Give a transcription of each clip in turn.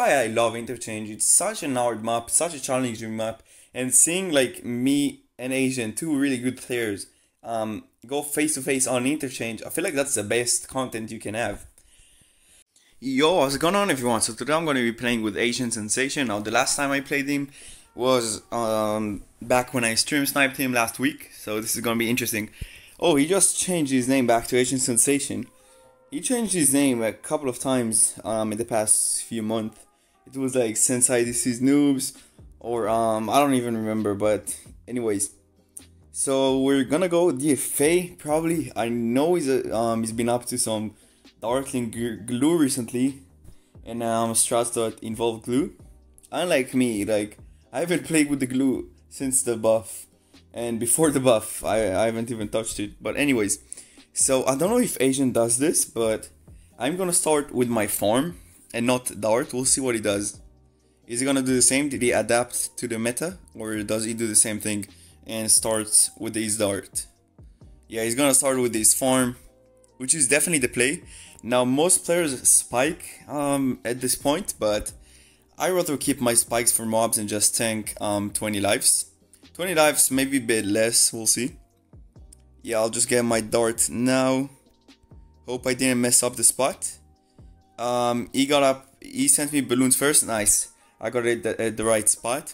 why I love Interchange. It's such an hard map, such a challenging map, and seeing like me and Asian, two really good players, um, go face to face on Interchange, I feel like that's the best content you can have. Yo, what's going on everyone? So today I'm going to be playing with Asian Sensation. Now the last time I played him was um, back when I stream sniped him last week. So this is going to be interesting. Oh, he just changed his name back to Asian Sensation. He changed his name a couple of times um, in the past few months. It was like Sensei This Is Noobs or um, I don't even remember. But anyways, so we're gonna go DFA probably. I know he's a, um, he's been up to some Darkling glue recently, and um, strats that involve glue. Unlike me, like I haven't played with the glue since the buff, and before the buff, I, I haven't even touched it. But anyways, so I don't know if Asian does this, but I'm gonna start with my farm and not Dart. We'll see what he does. Is he gonna do the same? Did he adapt to the meta, or does he do the same thing and starts with his Dart? Yeah, he's gonna start with his farm, which is definitely the play. Now, most players spike um, at this point, but I rather keep my spikes for mobs and just tank um, 20 lives. 20 lives, maybe a bit less, we'll see. Yeah, I'll just get my dart now. Hope I didn't mess up the spot. Um, he got up, he sent me balloons first, nice. I got it at the right spot.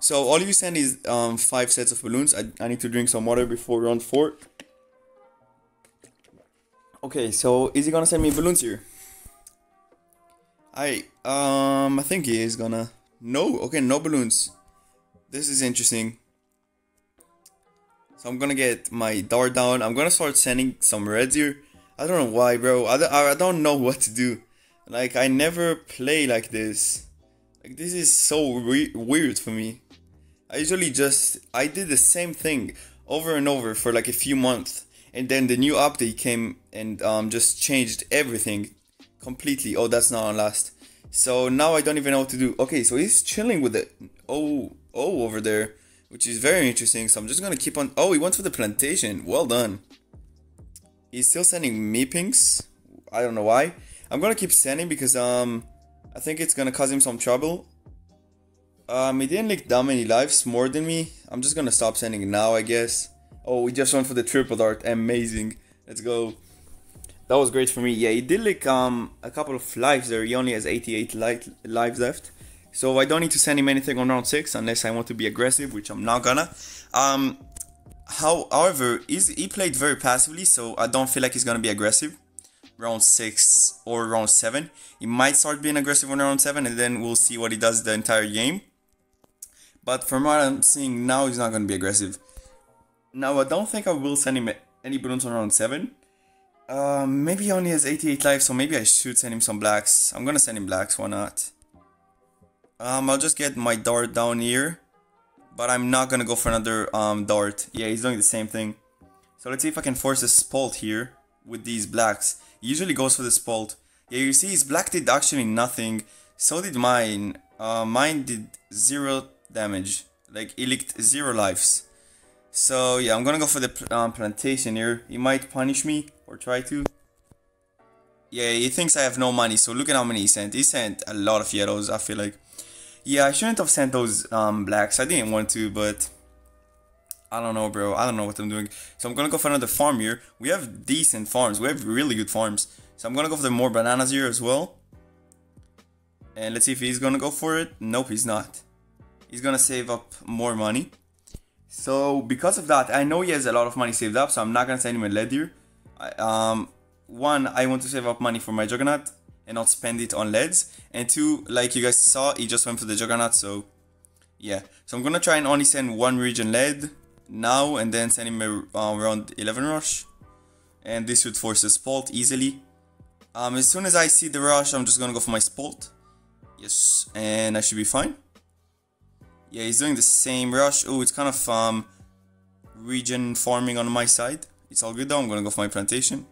So all you send is um, 5 sets of balloons. I, I need to drink some water before round 4. Okay, so is he gonna send me balloons here? I um I think he is gonna no okay no balloons. This is interesting. So I'm gonna get my dart down. I'm gonna start sending some reds here. I don't know why, bro. I I don't know what to do. Like I never play like this. Like this is so weird for me. I usually just I did the same thing over and over for like a few months and then the new update came and um, just changed everything completely. Oh, that's not on last. So now I don't even know what to do. Okay, so he's chilling with it. Oh, oh, over there, which is very interesting. So I'm just gonna keep on. Oh, he went for the plantation. Well done. He's still sending me pinks. I don't know why. I'm gonna keep sending because um, I think it's gonna cause him some trouble. Um, he didn't leak that many lives more than me. I'm just gonna stop sending now, I guess. Oh, we just went for the triple dart. Amazing. Let's go. That was great for me. Yeah, he did like um a couple of lives there. He only has 88 li- lives left. So I don't need to send him anything on round 6 unless I want to be aggressive, which I'm not gonna. Um, how, however, he played very passively, so I don't feel like he's gonna be aggressive. Round 6 or round 7. He might start being aggressive on round 7 and then we'll see what he does the entire game. But from what I'm seeing now, he's not gonna be aggressive. Now, I don't think I will send him any balloons on round 7. Uh, maybe he only has 88 lives, so maybe I should send him some blacks. I'm gonna send him blacks, why not? Um, I'll just get my dart down here. But I'm not gonna go for another um, dart. Yeah, he's doing the same thing. So let's see if I can force a spalt here with these blacks. He usually goes for the spalt. Yeah, you see his black did actually nothing. So did mine. Uh, mine did zero damage. Like, he leaked zero lives. So yeah, I'm gonna go for the um, plantation here. He might punish me or try to. Yeah, he thinks I have no money. So look at how many he sent. He sent a lot of yellows. I feel like. Yeah, I shouldn't have sent those um, blacks. I didn't want to, but I don't know, bro. I don't know what I'm doing. So I'm gonna go for another farm here. We have decent farms. We have really good farms. So I'm gonna go for the more bananas here as well. And let's see if he's gonna go for it. Nope, he's not. He's gonna save up more money. So because of that, I know he has a lot of money saved up, so I'm not gonna send him a lead here. Um, one, I want to save up money for my Juggernaut and not spend it on leads. And two, like you guys saw, he just went for the Juggernaut, so yeah. So I'm gonna try and only send one regen lead now and then send him uh, around 11 rush. And this would force a spalt easily. Um, as soon as I see the rush, I'm just gonna go for my spalt. Yes, and I should be fine. Yeah, he's doing the same rush. Oh, it's kind of um, region farming on my side. It's all good though. I'm gonna go for my plantation.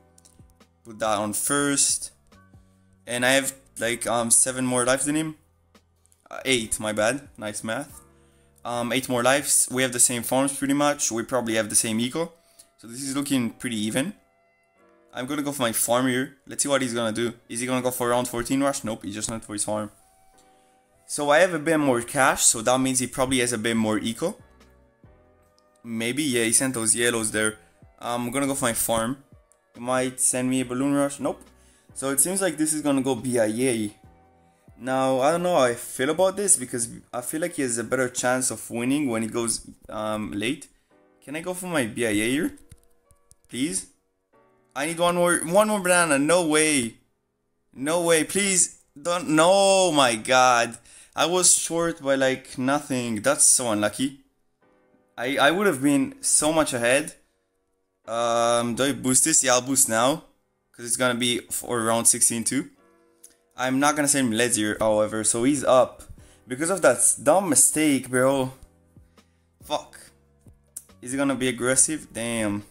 Put that on first. And I have like um seven more lives than him. Uh, eight, my bad. Nice math. Um, eight more lives. We have the same farms pretty much. We probably have the same eco. So this is looking pretty even. I'm gonna go for my farm here. Let's see what he's gonna do. Is he gonna go for round 14 rush? Nope, he just went for his farm. So I have a bit more cash, so that means he probably has a bit more eco. Maybe, yeah, he sent those yellows there. I'm gonna go for my farm. He might send me a balloon rush. Nope. So it seems like this is gonna go BIA. Now I don't know how I feel about this because I feel like he has a better chance of winning when he goes um, late. Can I go for my BIA here? Please? I need one more one more banana. No way. No way. Please don't no my god. I was short by like nothing. That's so unlucky. I I would have been so much ahead. Um do I boost this? Yeah, I'll boost now. Because it's gonna be for around 16 too. I'm not gonna send him Ledzier, however, so he's up. Because of that dumb mistake, bro. Fuck. Is he gonna be aggressive? Damn.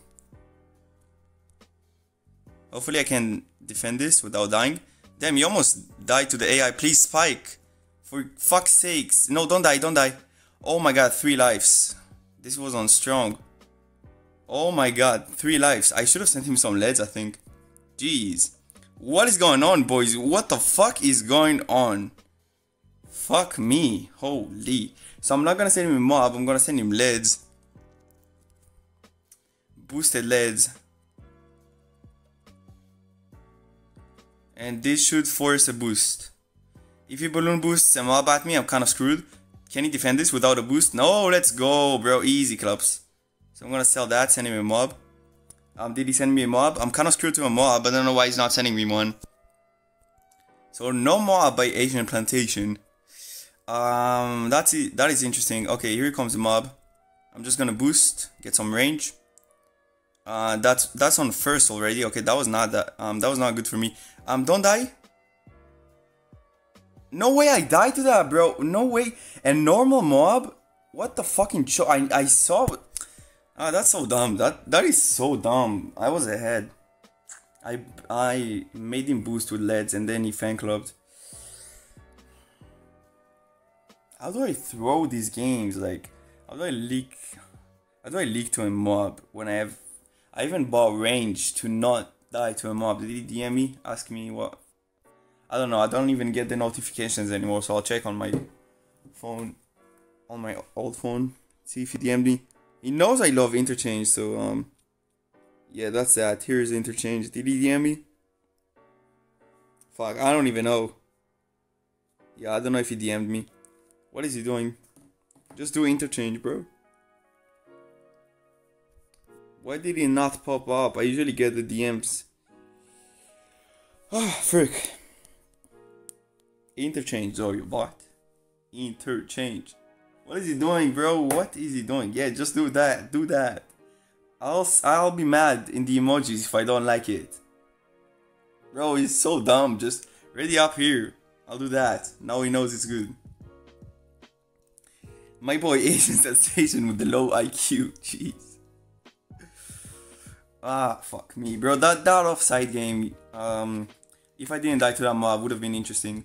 Hopefully I can defend this without dying. Damn, you almost died to the AI. Please spike. For fuck's sakes. No, don't die, don't die. Oh my god, three lives. This was on strong. Oh my god, three lives. I should have sent him some leads, I think. Jeez. What is going on, boys? What the fuck is going on? Fuck me. Holy. So I'm not gonna send him mob, I'm gonna send him leads. Boosted leads. And this should force a boost. If he balloon boosts a mob at me, I'm kinda screwed. Can he defend this without a boost? No, let's go, bro. Easy clubs. So I'm gonna sell that, send him a mob. Um, did he send me a mob? I'm kind of screwed to a mob, but I don't know why he's not sending me one. So no mob by Asian Plantation. Um, that's it. That is interesting. Okay, here comes the mob. I'm just gonna boost, get some range. Uh, that's that's on first already. Okay, that was not that. Um, that was not good for me. Um, don't die. No way I died to that, bro. No way. And normal mob. What the fucking I I saw. Ah, that's so dumb. That that is so dumb. I was ahead. I I made him boost with leads and then he fan clubbed. How do I throw these games? Like, how do I leak? How do I leak to a mob when I have? I even bought range to not die to a mob. Did he DM me? Ask me what? I don't know. I don't even get the notifications anymore, so I'll check on my phone, on my old phone, see if he DM'd me. He knows I love interchange, so um yeah, that's that. Here's interchange. Did he DM me? Fuck, I don't even know. Yeah, I don't know if he DM'd me. What is he doing? Just do interchange, bro. Why did he not pop up? I usually get the DMs. Ah, frick. Interchange, oh, you bot. Interchange. What is he doing, bro? What is he doing? Yeah, just do that. Do that. I'll I'll be mad in the emojis if I don't like it. Bro, he's so dumb. Just ready up here. I'll do that. Now he knows it's good. My boy Asian sensation with the low IQ. Jeez. Ah, fuck me, bro. That that offside game. Um, if I didn't die to that mob, would have been interesting.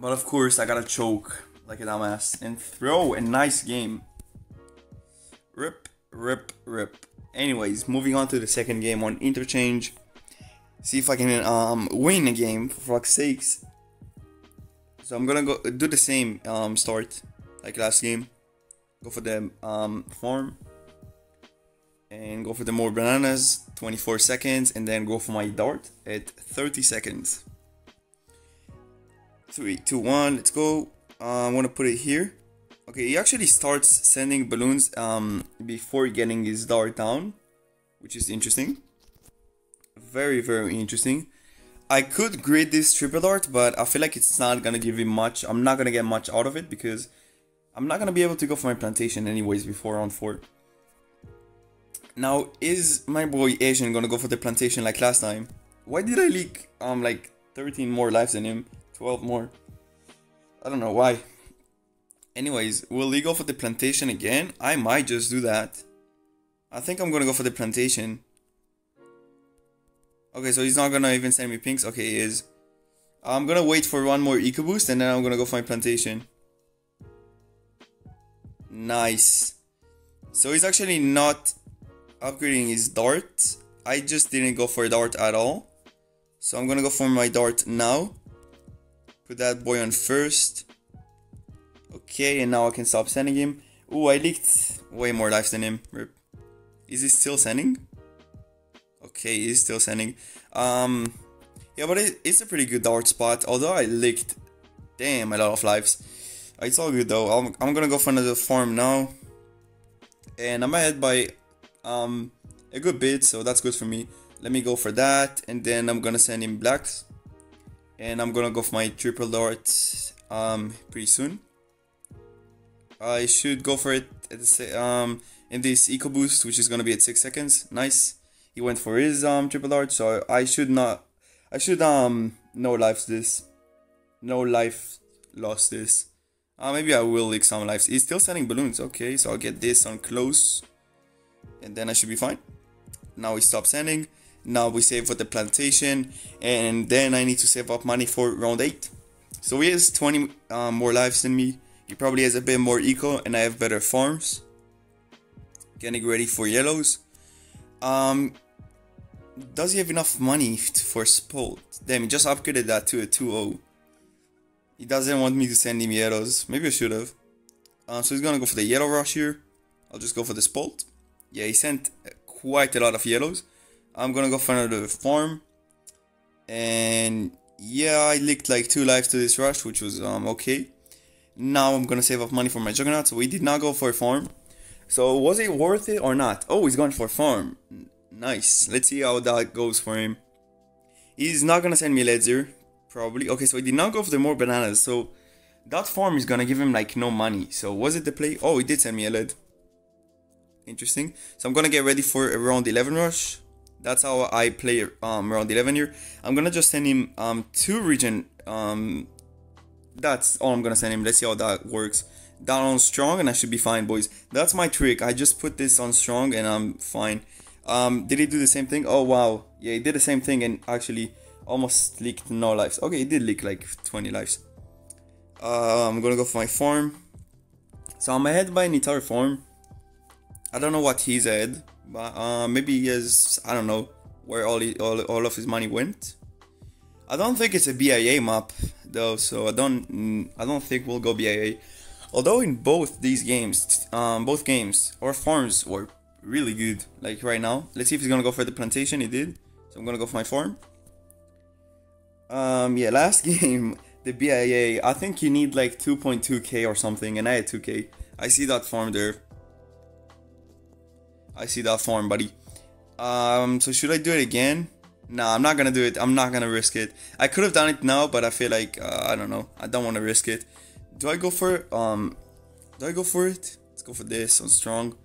But of course, I gotta choke like a dumbass and throw a nice game. Rip, rip, rip. Anyways, moving on to the second game on interchange. See if I can um, win a game for fuck's sakes. So I'm gonna go do the same um, start like last game. Go for the um, farm and go for the more bananas 24 seconds and then go for my dart at 30 seconds. Three, two, one, let's go uh, I'm gonna put it here. Okay, he actually starts sending balloons um, before getting his dart down, which is interesting. Very, very interesting. I could grid this triple dart, but I feel like it's not gonna give him much. I'm not gonna get much out of it because I'm not gonna be able to go for my plantation anyways before round 4. Now, is my boy Asian gonna go for the plantation like last time? Why did I leak um like 13 more lives than him? 12 more. I don't know why. Anyways, will he go for the plantation again? I might just do that. I think I'm gonna go for the plantation. Okay, so he's not gonna even send me pinks. Okay, he is. I'm gonna wait for one more eco boost and then I'm gonna go for my plantation. Nice. So he's actually not upgrading his dart. I just didn't go for a dart at all. So I'm gonna go for my dart now Put that boy on first. Okay, and now I can stop sending him. Oh, I leaked way more lives than him. Is he still sending? Okay, he's still sending. Um, yeah, but it, it's a pretty good dart spot. Although I leaked, damn, a lot of lives. It's all good though. I'm, I'm gonna go for another farm now. And I'm ahead by um, a good bit, so that's good for me. Let me go for that, and then I'm gonna send him blacks. And I'm gonna go for my triple dart um, pretty soon. I should go for it the, um, in this eco boost, which is gonna be at 6 seconds. Nice. He went for his um, triple dart, so I should not... I should um no lives this. No life lost this. Uh, maybe I will leak some lives. He's still sending balloons. Okay, so I'll get this on close. And then I should be fine. Now he stop sending. Now we save for the plantation. And then I need to save up money for round 8. So he has 20 um, more lives than me. He probably has a bit more eco and I have better farms. Getting ready for yellows. Um, does he have enough money for Spolt? Damn, he just upgraded that to a 2-0. He doesn't want me to send him yellows. Maybe I should have. Um, so he's gonna go for the yellow rush here. I'll just go for the Spolt. Yeah, he sent quite a lot of yellows. I'm gonna go for another farm. And yeah, I leaked like two lives to this rush, which was um okay. Now I'm gonna save up money for my Juggernaut. So we did not go for a farm. So was it worth it or not? Oh, he's going for farm. Nice. Let's see how that goes for him. He's not gonna send me Ledger. Probably. Okay, so he did not go for the more bananas. So that farm is gonna give him like no money. So was it the play? Oh, he did send me a lead. Interesting. So I'm gonna get ready for a round 11 rush. That's how I play um round 11 here. I'm gonna just send him um two regen. Um, that's all I'm gonna send him. Let's see how that works. Down on strong and I should be fine, boys. That's my trick. I just put this on strong and I'm fine. Um, did he do the same thing? Oh wow, yeah, he did the same thing and actually almost leaked no lives. Okay, he did leak like 20 lives. Uh, I'm gonna go for my farm. So I'm ahead by an entire farm. I don't know what he's ahead, but uh, maybe he has. I don't know where all, he, all all of his money went. I don't think it's a BIA map though, so I don't I don't think we'll go BIA. Although in both these games, um, both games, our farms were really good. Like right now, let's see if he's gonna go for the plantation. He did, so I'm gonna go for my farm. Um, yeah, last game, the BIA, I think you need like 2.2k or something, and I had 2k. I see that farm there. I see that form, buddy. Um, so should I do it again? Nah, I'm not gonna do it. I'm not gonna risk it. I could have done it now, but I feel like, uh, I don't know. I don't want to risk it. Do I go for? Um, do I go for it? Let's go for this on strong.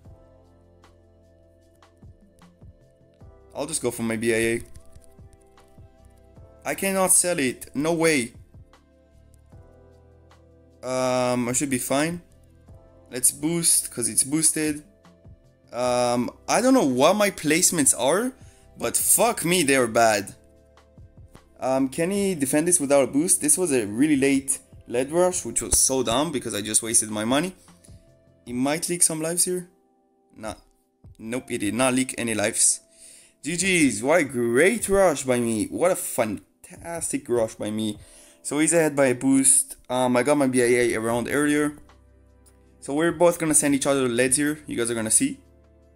I'll just go for my BIA. I cannot sell it. No way. Um, I should be fine. Let's boost because it's boosted. Um, I don't know what my placements are, but fuck me, they're bad. Um, can he defend this without a boost? This was a really late lead rush, which was so dumb because I just wasted my money. He might leak some lives here. Nah. Nope, he did not leak any lives. GG's, what a great rush by me. What a fantastic rush by me. So he's ahead by a boost. Um, I got my BIA around earlier. So we're both gonna send each other leads here. You guys are gonna see.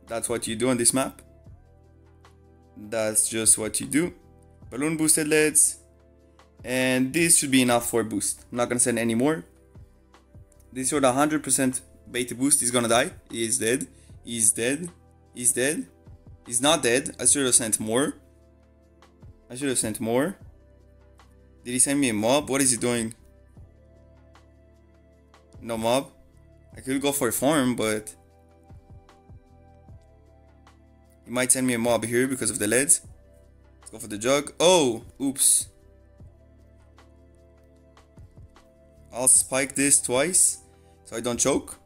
That's what you do on this map. That's just what you do. Balloon boosted leads. And this should be enough for boost. I'm not gonna send any more. This showed 100% beta boost. He's gonna die. He is dead. He's dead. He's dead. He's not dead. I should have sent more. I should have sent more. Did he send me a mob? What is he doing? No mob? I could go for a farm, but... He might send me a mob here because of the leads. Let's go for the jug. Oh! Oops. I'll spike this twice. So I don't choke.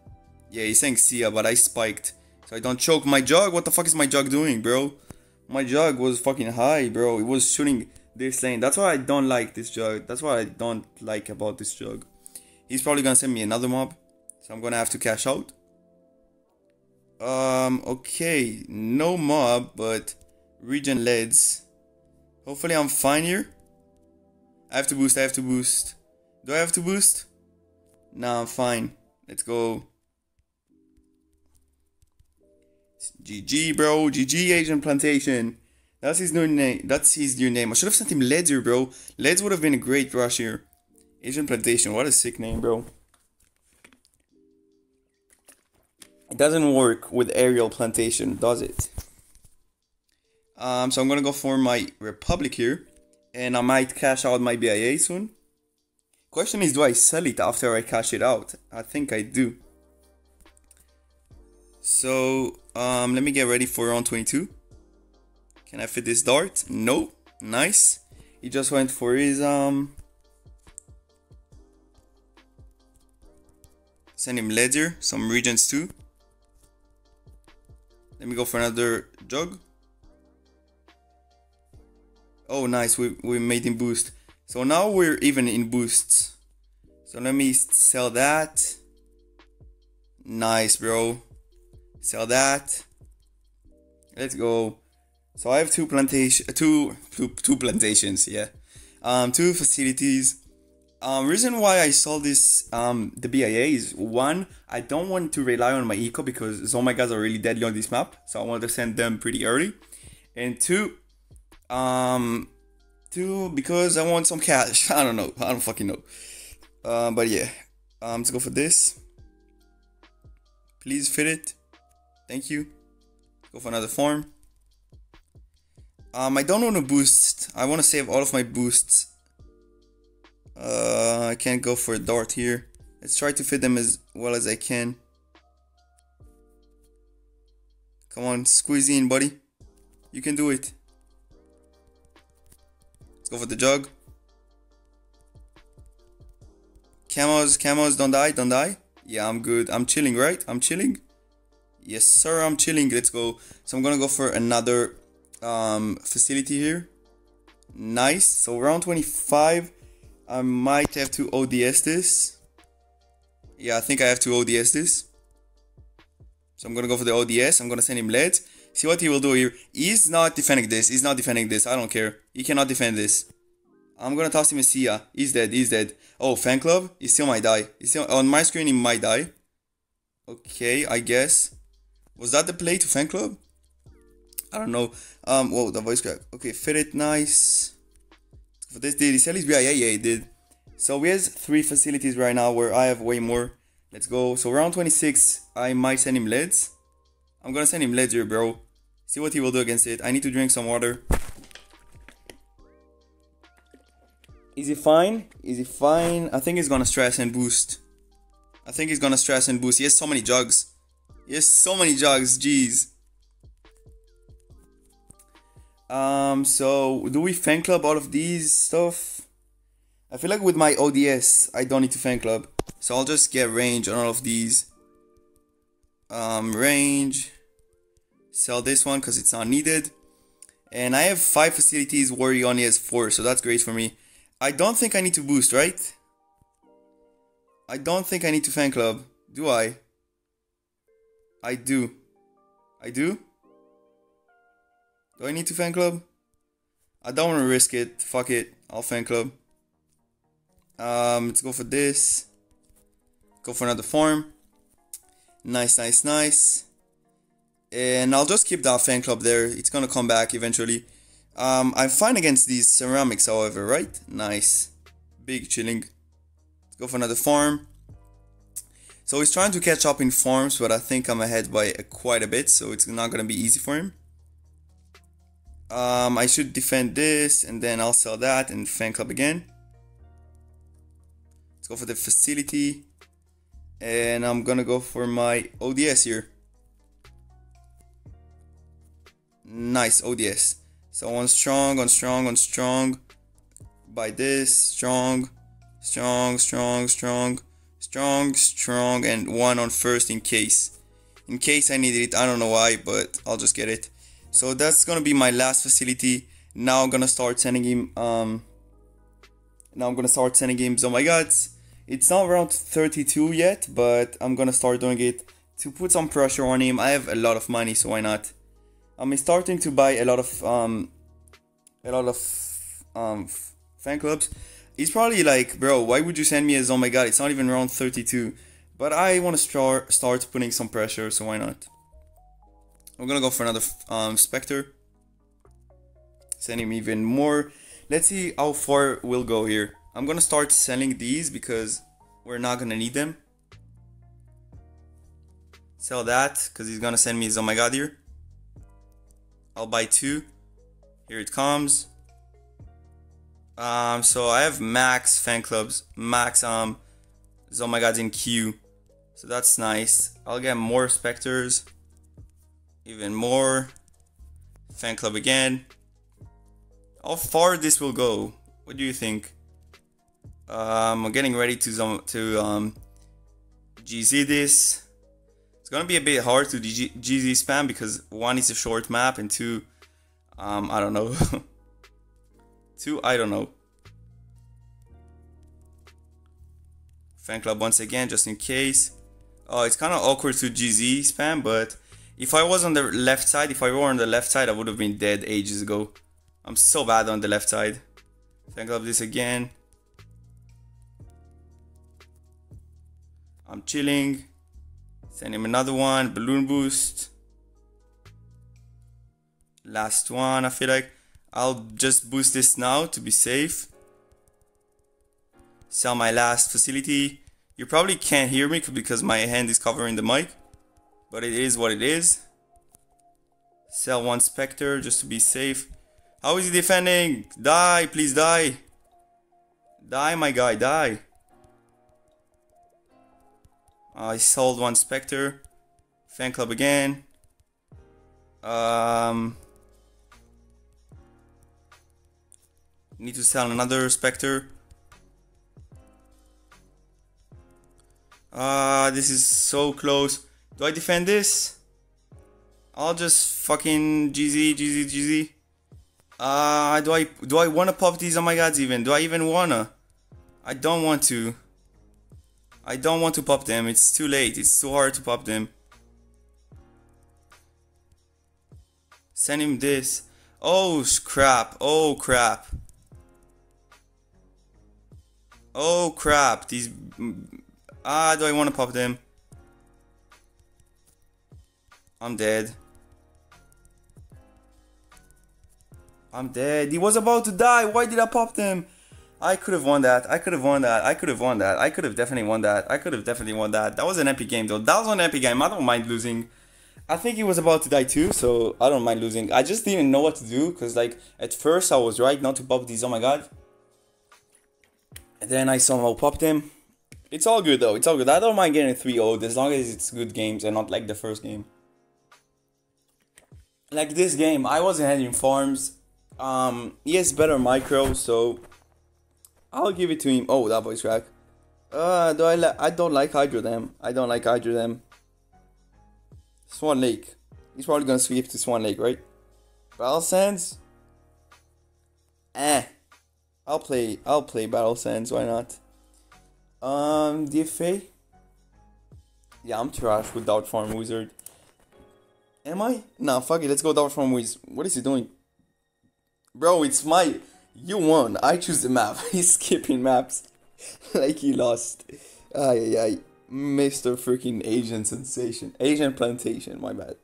Yeah, he's saying Sia, but I spiked. So I don't choke my jug. What the fuck is my jug doing, bro? My jug was fucking high, bro. It was shooting this lane. That's why I don't like this jug. That's what I don't like about this jug. He's probably gonna send me another mob. So I'm gonna have to cash out. Um, okay. No mob, but regen leads. Hopefully I'm fine here. I have to boost, I have to boost. Do I have to boost? Nah, I'm fine. Let's go. GG, bro. GG, Asian Plantation. That's his new name. That's his new name. I should have sent him Ledger, bro. Leds would have been a great rush here. Asian Plantation. What a sick name, bro. It doesn't work with Ariel Plantation, does it? Um, so I'm gonna go for my Republic here. And I might cash out my BIA soon. Question is, do I sell it after I cash it out? I think I do. So, um, let me get ready for round 22. Can I fit this dart? No. Nice. He just went for his, um... Send him Ledger, some Regens too. Let me go for another jug. Oh, nice. We, we made him boost. So now we're even in boosts. So let me sell that. Nice, bro. Sell that. Let's go. So I have two plantation, two, two, two plantations, yeah. Um, two facilities. Um, reason why I sold this, um, the BIA is one, I don't want to rely on my eco because guys are really deadly on this map, so I want to send them pretty early. And two, um, two because I want some cash. I don't know. I don't fucking know. Uh, but yeah, um, let's go for this. Please fit it. Thank you. Go for another form. Um, I don't want to boost. I want to save all of my boosts. Uh, I can't go for a dart here. Let's try to fit them as well as I can. Come on, squeeze in, buddy. You can do it. Let's go for the jug. Camos, camos, don't die, don't die. Yeah, I'm good. I'm chilling, right? I'm chilling. Yes, sir, I'm chilling. Let's go. So I'm gonna go for another um, facility here. Nice. So round 25, I might have to ODS this. Yeah, I think I have to ODS this. So I'm gonna go for the ODS. I'm gonna send him lead. See what he will do here. He's not defending this. He's not defending this. I don't care. He cannot defend this. I'm gonna toss him a Sia. He's dead. He's dead. Oh, fan club. He still might die. He still on my screen. He might die. Okay, I guess. Was that the play to fan club? I don't know. Um. Whoa, the voice crack. Okay, fit it nice. For this did he sell his? Yeah, he did. So we have three facilities right now where I have way more. Let's go. So round 26, I might send him leads. I'm gonna send him Ledger, bro. See what he will do against it. I need to drink some water. Is he fine? Is he fine? I think he's gonna stress and boost. I think he's gonna stress and boost. He has so many jugs. He has so many jugs. Jeez. Um. So do we fan club all of these stuff? I feel like with my ODS, I don't need to fan club. So I'll just get range on all of these. Um, range. Sell this one because it's not needed. And I have five facilities where he only has four so that's great for me. I don't think I need to boost right? I don't think I need to fan club. Do I? I do. I do do I need to fan club I don't want to risk it fuck it I'll fan club um, let's go for this go for another form Nice, nice, nice. And I'll just keep that fan club there. It's gonna come back eventually. Um, I'm fine against these ceramics, however, right? Nice. Big chilling. Let's go for another farm. So he's trying to catch up in farms, but I think I'm ahead by quite a bit, so it's not gonna be easy for him. Um, I should defend this, and then I'll sell that and fan club again. Let's go for the facility and I'm gonna go for my ODS here. Nice ODS. So on strong, on strong, on strong. By this, strong, strong, strong, strong, strong, strong, and one on first in case. In case I needed it, I don't know why, but I'll just get it. So that's gonna be my last facility. Now I'm gonna start sending him. Um. Now I'm gonna start sending him. Oh my god it's not around 32 yet, but I'm gonna start doing it to put some pressure on him. I have a lot of money, so why not? I'm starting to buy a lot of um, a lot of um, fan clubs. He's probably like, bro, why would you send me as oh my god? It's not even around 32. But I want to start start putting some pressure, so why not? I'm gonna go for another um, Spectre. Send him even more. Let's see how far we'll go here. I'm gonna start selling these because we're not gonna need them. Sell that because he's gonna send me his oh my god here. I'll buy two. Here it comes. Um, so I have max fan clubs, max um, oh my god in queue, so that's nice. I'll get more specters, even more fan club again. How far this will go? What do you think? Um, I'm getting ready to to um, GZ this. It's gonna be a bit hard to GZ spam because one is a short map and two, um, I don't know. two, I don't know. Fan club once again, just in case. Oh, it's kind of awkward to GZ spam, but if I was on the left side, if I were on the left side, I would have been dead ages ago. I'm so bad on the left side. Fan club this again. I'm chilling. Send him another one. Balloon boost. Last one. I feel like I'll just boost this now to be safe. Sell my last facility. You probably can't hear me because my hand is covering the mic. But it is what it is. Sell one Spectre just to be safe. How is he defending? Die, please die. Die, my guy, die. I sold one Spectre. Fan club again. Um, need to sell another Spectre. Ah, uh, this is so close. Do I defend this? I'll just fucking GZ, GZ, GZ. Uh, do I do I wanna pop these? Oh my god, even do I even wanna? I don't want to. I don't want to pop them. It's too late. It's too hard to pop them. Send him this. Oh crap. Oh crap. Oh crap. These. Ah, do I want to pop them? I'm dead. I'm dead. He was about to die. Why did I pop them? I could have won that. I could have won that. I could have won that. I could have definitely won that. I could have definitely won that. That was an epic game though. That was an epic game. I don't mind losing. I think he was about to die too, so I don't mind losing. I just didn't know what to do because like at first I was right not to pop these. Oh my god. And then I somehow popped them. It's all good though. It's all good. I don't mind getting 3-0 as long as it's good games and not like the first game. Like this game, I wasn't having farms. Um, he has better micro, so I'll give it to him. Oh, that voice crack. Uh, do I like? I don't like Hydro Dam. I don't like Hydro Dam. Swan Lake. He's probably gonna sweep to Swan Lake, right? Battle Sands. Eh. I'll play. I'll play Battle Sands. Why not? Um, DFA. Yeah, I'm trash without Farm Wizard. Am I? Nah, fuck it. Let's go Dart Farm Wizard. What is he doing? Bro, it's my you won. I choose the map. He's skipping maps. like he lost. Ay, ay, ay. Mr. freaking Asian sensation. Asian plantation, my bad.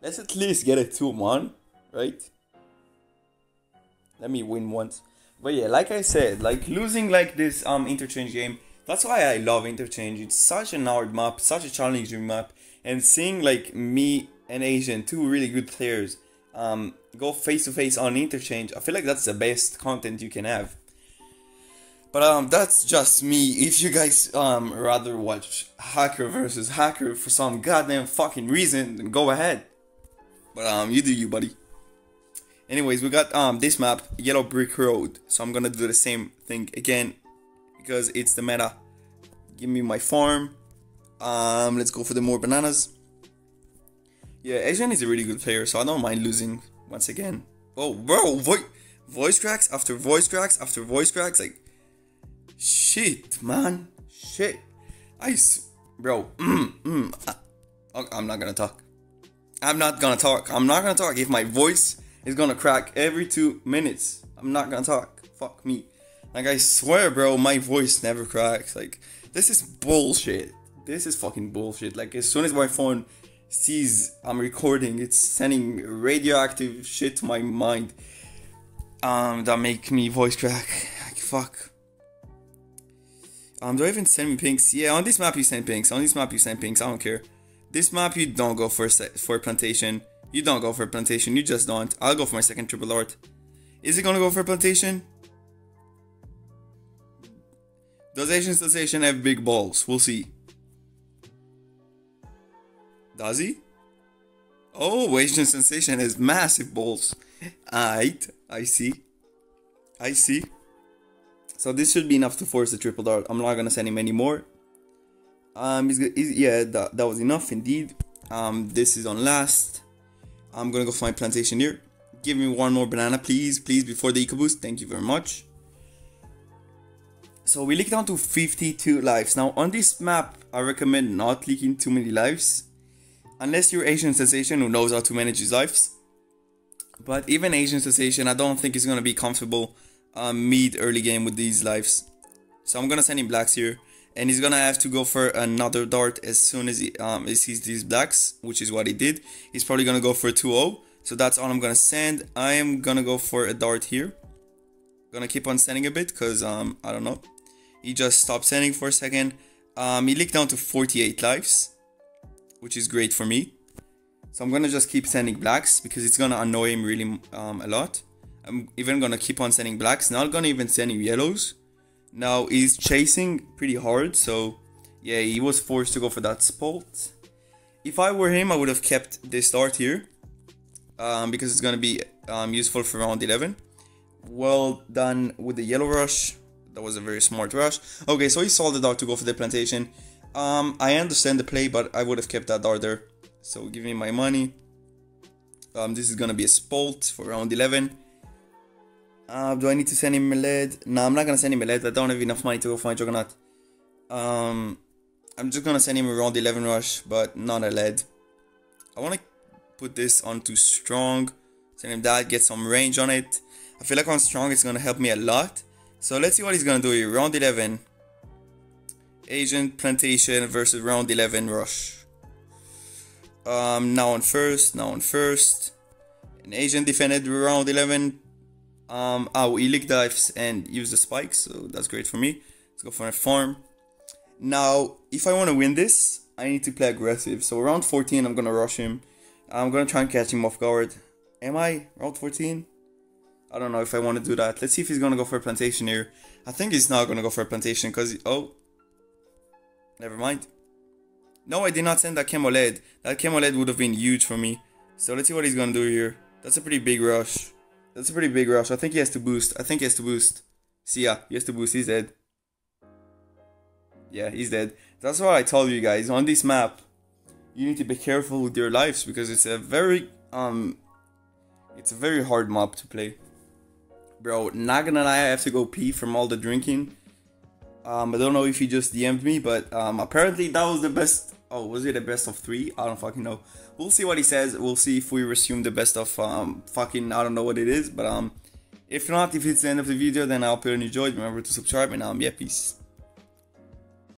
Let's at least get a 2 1, right? Let me win once. But yeah, like I said, like losing like this um interchange game, that's why I love interchange. It's such an hard map, such a challenging map, and seeing like me and Asian, two really good players, um, go face to face on interchange, I feel like that's the best content you can have. But um, that's just me. If you guys um rather watch hacker versus hacker for some goddamn fucking reason, then go ahead. But um, you do you, buddy. Anyways, we got um this map, Yellow Brick Road. So I'm gonna do the same thing again because it's the meta. Give me my farm. Um, let's go for the more bananas. Yeah, Asian is a really good player, so I don't mind losing once again. Oh, bro, vo- voice cracks after voice cracks after voice cracks. Like, shit, man, shit. I, bro, mm, mm, I, I'm not gonna talk. I'm not gonna talk. I'm not gonna talk. If my voice is gonna crack every two minutes, I'm not gonna talk. Fuck me. Like I swear, bro, my voice never cracks. Like this is bullshit. This is fucking bullshit. Like as soon as my phone sees I'm recording, it's sending radioactive shit to my mind. Um, that make me voice crack. Like fuck. Um, do I even send me pinks? Yeah, on this map you send pinks. On this map you send pinks. I don't care. This map you don't go for for plantation. You don't go for plantation. You just don't. I'll go for my second triple art. Is it gonna go for plantation? Does Asian Sensation have big balls? We'll see. Does he? Oh, Asian Sensation has massive balls. Alright, I see. I see. So this should be enough to force the triple dart. I'm not gonna send him any more. Um, he's, he's, yeah, that, that was enough indeed. Um, this is on last. I'm gonna go find plantation here. Give me one more banana, please, please, before the eco boost. Thank you very much. So we leak down to 52 lives. Now on this map, I recommend not leaking too many lives. Unless you're Asian Sensation who knows how to manage his lives. But even Asian Sensation, I don't think he's gonna be comfortable um, mid early game with these lives. So I'm gonna send him blacks here. And he's gonna have to go for another dart as soon as he um, he sees these blacks, which is what he did. He's probably gonna go for 2-0. So that's all I'm gonna send. I am gonna go for a dart here. Gonna keep on sending a bit because um I don't know. He just stopped sending for a second. Um, he leaked down to 48 lives, which is great for me. So I'm gonna just keep sending blacks because it's gonna annoy him really um, a lot. I'm even gonna keep on sending blacks. Not gonna even send him yellows. Now he's chasing pretty hard, so yeah, he was forced to go for that spot. If I were him, I would have kept this dart here um, because it's gonna be um, useful for round 11. Well done with the yellow rush. That was a very smart rush. Okay, so he sold the dart to go for the plantation. Um, I understand the play, but I would have kept that dart there. So give me my money. Um, this is gonna be a spolt for round 11. Uh, do I need to send him a lead? No, I'm not gonna send him a lead. I don't have enough money to go find Juggernaut. Um, I'm just gonna send him a round 11 rush, but not a lead. I wanna put this onto strong. Send him that, get some range on it. I feel like on strong it's gonna help me a lot. So let's see what he's gonna do here. Round 11. Asian Plantation versus round 11 Rush. Um, now on first, now on first. An Asian defended round 11. Um, oh, he lick dives and use the spikes, so that's great for me. Let's go for a farm. Now, if I want to win this, I need to play aggressive. So round 14, I'm gonna rush him. I'm gonna try and catch him off guard. Am I round 14? I don't know if I want to do that. Let's see if he's gonna go for a plantation here. I think he's not gonna go for a plantation because oh, never mind. No, I did not send that Camo lead. That Camo lead would have been huge for me. So let's see what he's gonna do here. That's a pretty big rush. That's a pretty big rush. I think he has to boost. I think he has to boost. See ya. He has to boost. He's dead. Yeah, he's dead. That's what I told you guys. On this map, you need to be careful with your lives because it's a very um, it's a very hard map to play. Bro, not gonna lie, I have to go pee from all the drinking. Um, I don't know if he just DM'd me, but um, apparently that was the best. Oh, was it the best of three? I don't fucking know. We'll see what he says. We'll see if we resume the best of um, fucking. I don't know what it is, but um, if not, if it's the end of the video, then I hope you enjoyed. Remember to subscribe, and um, yeah, peace.